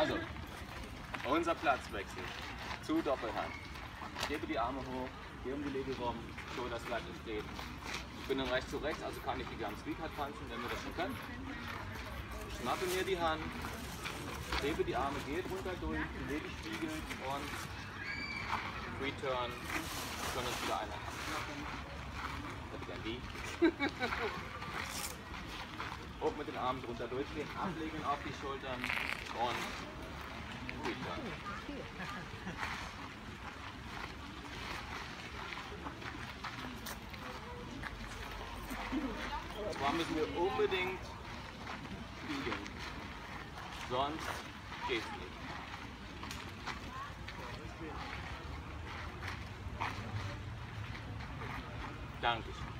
Also, unser Platzwechsel zu Doppelhand. Ich gebe die Arme hoch, gehe um die Legel rum, bleibt im Stehen. Ich bin dann rechts zu rechts, also kann ich die ganz Sweetheart tanzen, wenn wir das schon können. Schnappe mir die Hand, hebe die Arme, gehe drunter durch, bewege Spiegel und Return. Wir können uns wieder einmal abschnappen. Das ist ein die. Hoch mit den Armen drunter durchgehen, ablegen auf die Schultern und Return. Und zwar müssen wir unbedingt biegen. Sonst geht's nicht. Dankeschön.